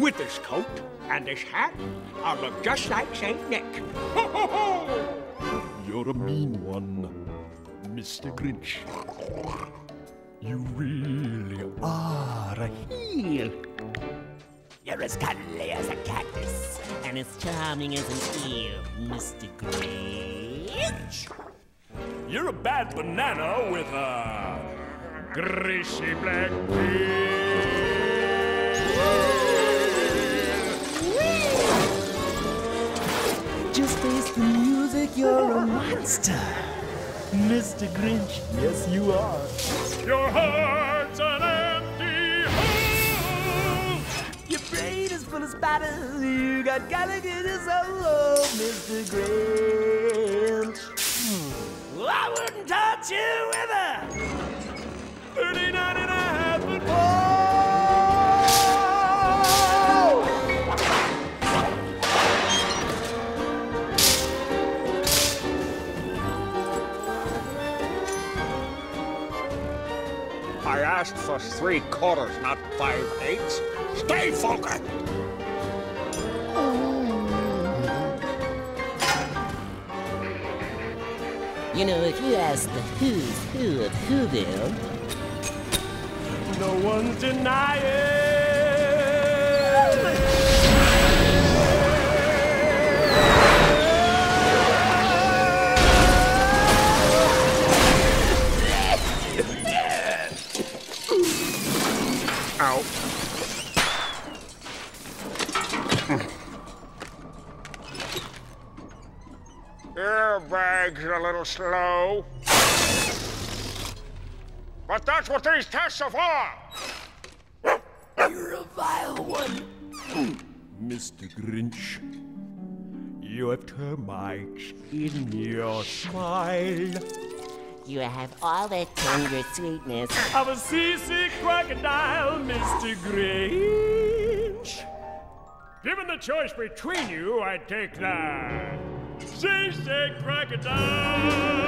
With his coat and his hat, I'll look just like Saint Nick. Ho, ho, ho! You're a mean one, Mr. Grinch. You really are a heel. You're as cuddly as a cactus and as charming as an eel, Mr. Grinch. You're a bad banana with a greasy black peel. Just face the music, you're a monster. Mr. Grinch, yes you are. Your heart's an empty hole. Your brain is full of spiders, you got Gallagher's soul, Mr. Grinch. Well, I wouldn't touch you with a I asked for three quarters, not five eighths. Stay focused! You know, if you ask the who's who of Whoville, no one's denying. Ow. Airbag's are a little slow. But that's what these tests are for! you're a vile one. Hmm. Mr. Grinch, you have termites in your smile. You have all the tender sweetness of a seasick crocodile, Mr. Grinch. Given the choice between you, I'd take the seasick crocodile.